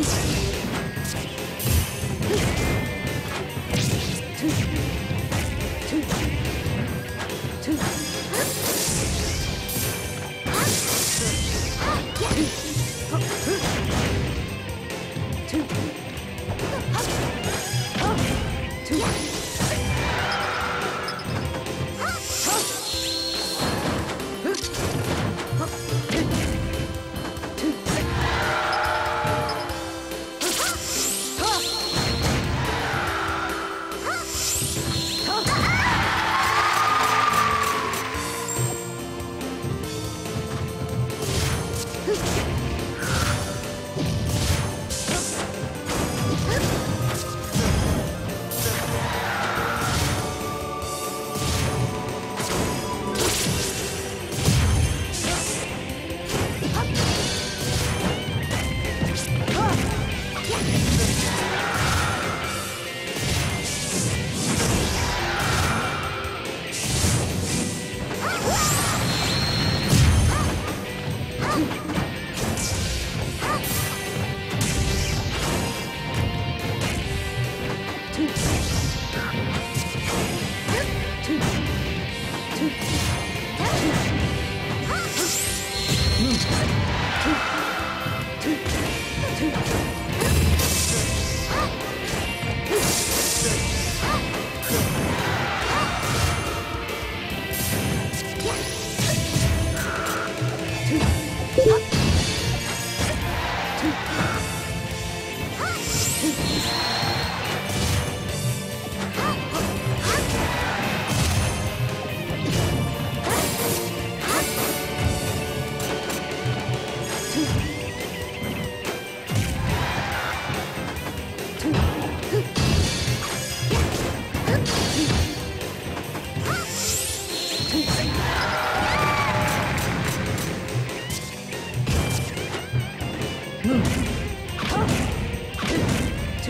Two.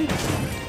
too.